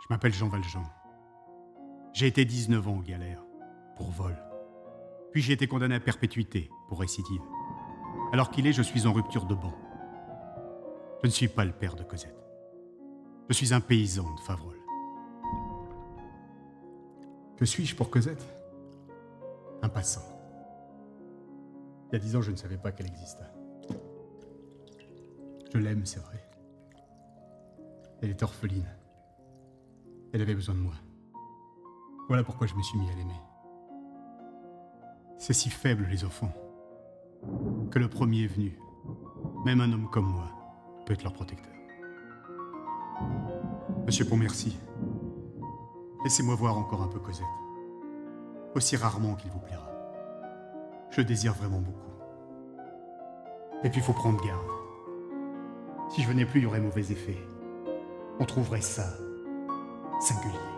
Je m'appelle Jean Valjean. J'ai été 19 ans aux galères pour vol. Puis j'ai été condamné à perpétuité pour récidive. Alors qu'il est, je suis en rupture de banc. Je ne suis pas le père de Cosette. Je suis un paysan de Favrol. Que suis-je pour Cosette? Un passant. Il y a dix ans, je ne savais pas qu'elle existait. Je l'aime, c'est vrai. Elle est orpheline. Elle avait besoin de moi. Voilà pourquoi je me suis mis à l'aimer. C'est si faible, les enfants, que le premier venu, même un homme comme moi, peut être leur protecteur. Monsieur Pontmercy, laissez-moi voir encore un peu Cosette. Aussi rarement qu'il vous plaira. Je désire vraiment beaucoup. Et puis il faut prendre garde. Si je venais plus, il y aurait mauvais effet. On trouverait ça singulier.